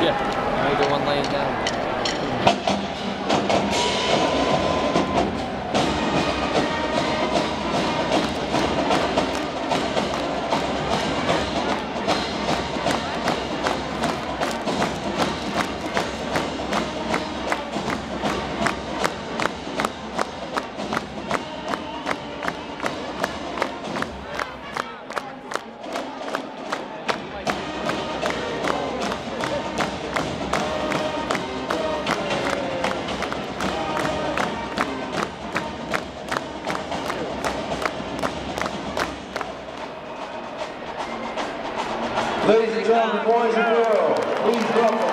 Yeah. Now you go one lane down. Ladies and gentlemen, boys and girls, please welcome